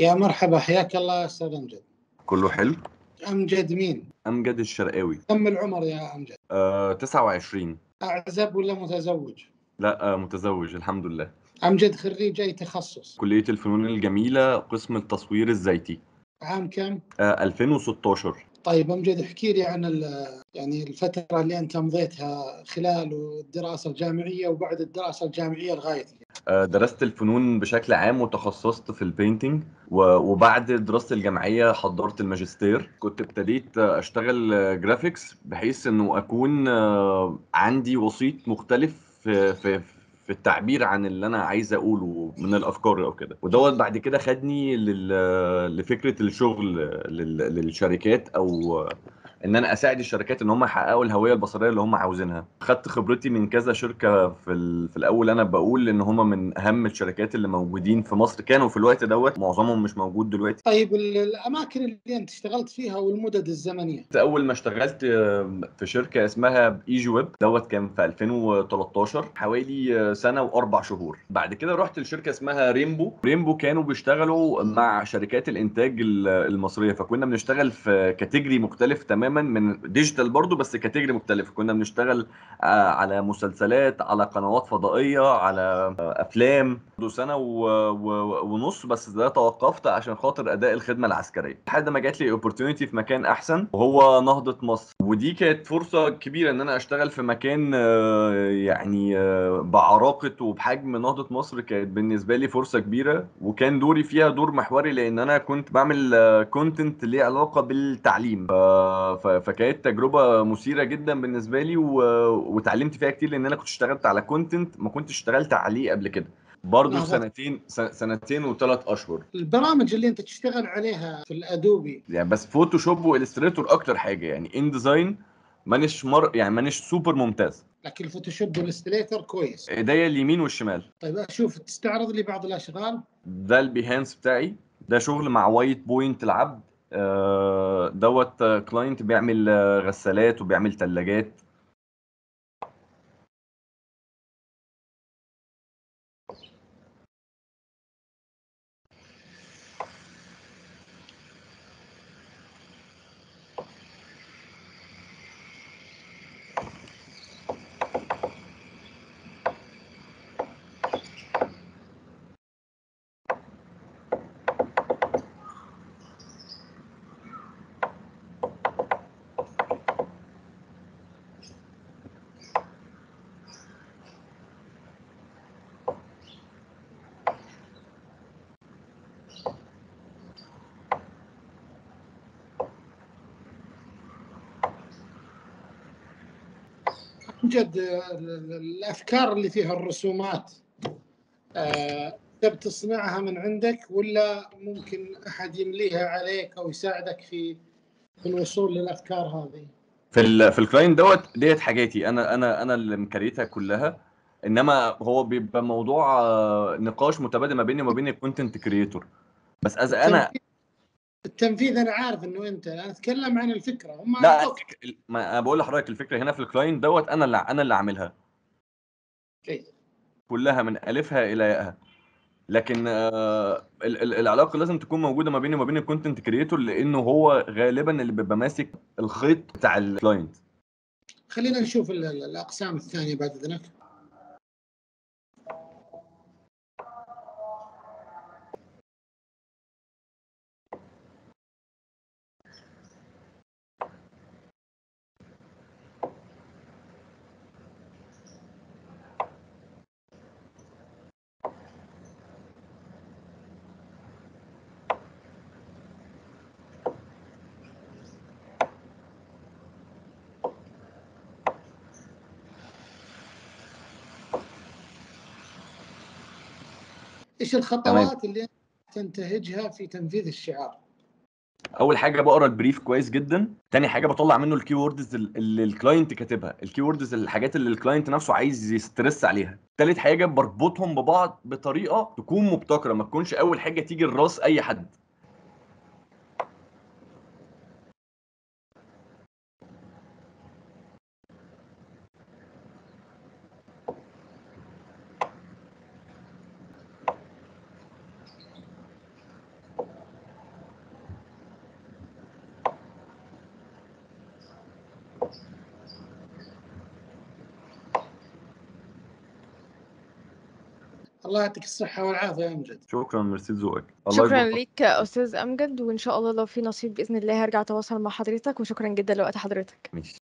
يا مرحبا حياك الله يا أستاذ أمجد كله حلو أمجد مين؟ أمجد الشرقاوي كم العمر يا أمجد؟ آه 29 أعزب ولا متزوج؟ لا آه متزوج الحمد لله أمجد خريج اي تخصص؟ كلية الفنون الجميلة قسم التصوير الزيتي عام كم؟ آه 2016 طيب امجد احكي لي عن يعني الفترة اللي أنت مضيتها خلال الدراسة الجامعية وبعد الدراسة الجامعية لغاية. آه درست الفنون بشكل عام وتخصصت في ال painting وبعد دراستي الجامعية حضرت الماجستير كنت ابتديت أشتغل graphics بحيث إنه أكون آه، عندي وسيط مختلف في في في التعبير عن اللي أنا عايز أقوله من الأفكار أو كده. ودوت بعد كده خدني لفكرة الشغل لل- للشركات أو إن أنا أساعد الشركات إن هم يحققوا الهوية البصرية اللي هم عاوزينها. خدت خبرتي من كذا شركة في ال- في الأول أنا بقول إن هم من أهم الشركات اللي موجودين في مصر. كانوا في الوقت دوت معظمهم مش موجود دلوقتي. طيب ال- الأماكن اللي أنت اشتغلت فيها والمدد الزمنية. أول ما اشتغلت آه، في شركة اسمها Egy Web دوت كان في 2013 حوالي آه، سنة وأربع شهور. بعد كده رحت لشركة اسمها ريمبو. ريمبو كانوا بيشتغلوا مع شركات الإنتاج ال- المصرية. فكنا بنشتغل في category مختلف تماما من digital برضو بس category مختلف كنا بنشتغل آه، على مسلسلات على قنوات فضائية على آه، أفلام. سنة. ونص بس ده توقفت عشان خاطر أداء الخدمة العسكرية. لحد ما جات لي opportunity في مكان أحسن وهو نهضة مصر. ودي كانت فرصة كبيرة إن أنا أشتغل في مكان آه، يعني آه، بعراقة وبحجم نهضة مصر كانت بالنسبة لي فرصة كبيرة وكان دوري فيها دور محوري لأن أنا كنت بعمل content ليه علاقة بالتعليم. فكانت تجربة مثيرة جدا بالنسبة لي. وتعلمت فيها كتير لأن أنا كنت اشتغلت على content ما كنتش اشتغلت عليه قبل كده برضه. سنتين سنتين وثلاث أشهر. البرامج اللي أنت تشتغل عليها في ال Adobe. يعني بس Photoshop و Illustrator أكتر حاجة يعني InDesign مانيش مر يعني مانيش سوبر ممتاز. لكن ال Photoshop وال Illustrator كويس. ايديا اليمين والشمال. طيب أشوف تستعرض لي بعض الأشغال. ده ال Behance بتاعي. ده شغل مع White Point العبد آه، دوت client بيعمل آه، غسالات وبيعمل ثلاجات جد ال- ال- الأفكار اللي فيها الرسومات آه، تبي تصنعها من عندك ولا ممكن أحد يمليها عليك أو يساعدك في في الوصول للأفكار هذه؟ في ال في ال client دوت ديت حاجاتي أنا أنا أنا اللي مكريتها كلها. إنما هو بيبقى موضوع آه، نقاش متبادل ما بيني وما بين ال content creator بس أنا التنفيذ- أنا عارف إنه أنت أنا أتكلم عن الفكرة هم لا ما أنا بقول لحضرتك الفكرة هنا في ال client دوت أنا اللي أنا اللي عاملها. كلها من ألفها إلى ياءها. لكن آه، ال- ال- العلاقة لازم تكون موجودة ما بيني وما بين ال content creator لأنه هو غالبا اللي بيبقى ماسك الخيط بتاع ال client خلينا نشوف ال- ال- الأقسام الثانية بعد إذنك. إيش الخطوات اللي تنتهجها في تنفيذ الشعار؟ أول حاجة بقرأ ال brief كويس جدا. تاني حاجة بطلع منه ال keywords اللي ال client كاتبها. ال keywords الحاجات اللي ال client نفسه عايز ي stress عليها. تالت حاجة بربطهم ببعض بطريقة تكون مبتكرة. ما تكونش أول حاجة تيجي الرأس أي حد. الله يعطيك الصحة والعافية يا امجد شكرا ميرسي ذوقك شكرا ليك يا أستاذ أمجد وإن شاء الله لو في نصيب بإذن الله هرجع أتواصل مع حضرتك وشكرا جدا لوقت حضرتك. ماشي.